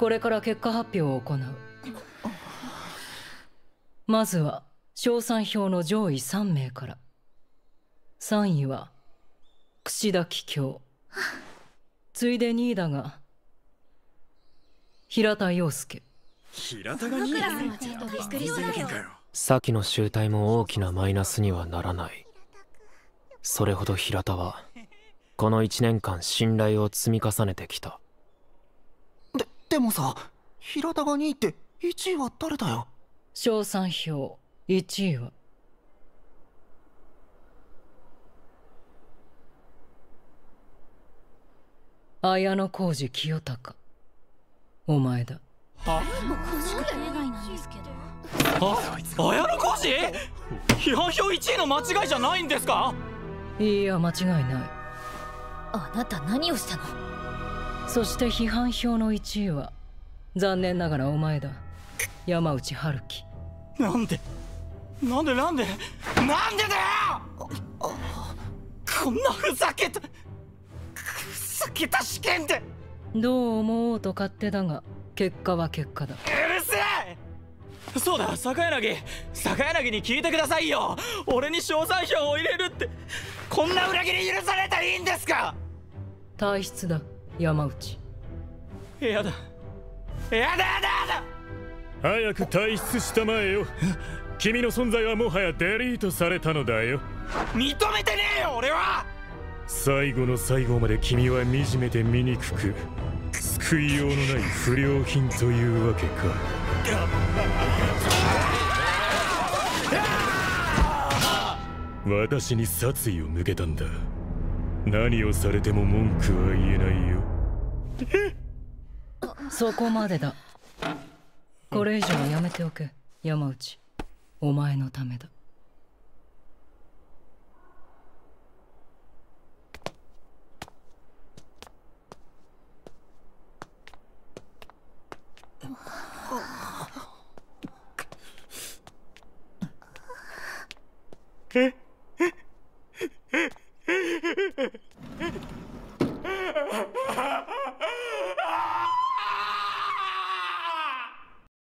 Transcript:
これから結果発表を行う。まずは賞賛表の上位3名から。3位は櫛田桔梗。ついで2位だが平田陽介。平田が2位先の集大も大きなマイナスにはならない。それほど平田はこの1年間信頼を積み重ねてきたもさ平田が2位って1位は誰だよ？賞賛表1位は。綾野浩二清隆。お前だ。あ綾野浩二批判票1位の間違いじゃないんですか？いや間違いない。あなた何をしたの？そして批判票の1位は残念ながらお前だ。山内春樹。なんでなんでなんでなんでだよ！こんなふざけたふざけた試験で！どう思おうと勝手だが結果は結果だ。うるせえ！そうだ坂柳。坂柳に聞いてくださいよ！俺に賞賛票を入れるってこんな裏切り許されたらいいんですか！体質だ山内。やだ。やだやだやだ。早く退出したまえよ。君の存在はもはやデリートされたのだよ。認めてねえよ俺は。最後の最後まで君は惨めで醜く救いようのない不良品というわけか。私に殺意を向けたんだ。何をされても文句は言えないよそこまでだ。これ以上はやめておけ山内。お前のためだ。え？